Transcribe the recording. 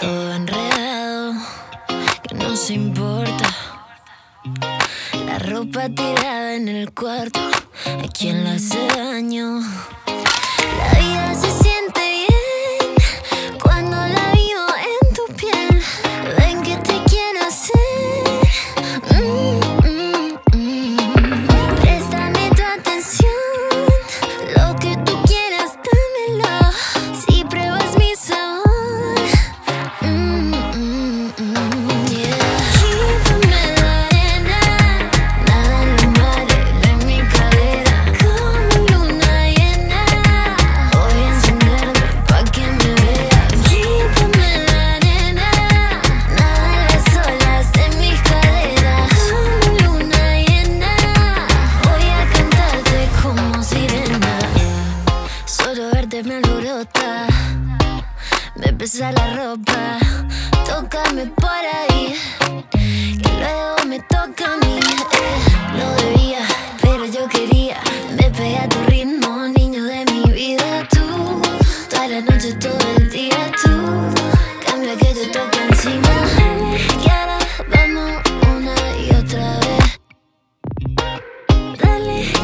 Todo enredado, que no se importa. La ropa tirada en el cuarto, a quien la hace daño. me alborota. Me pesa la ropa. Tócame por ahí. Que luego me toca a mí. Eh, lo debía, pero yo quería. Me pegué a tu ritmo, niño de mi vida. Tú, toda la noche, todo el día. Tú, cambia que yo toque encima. Y ahora vamos una y otra vez. Dale.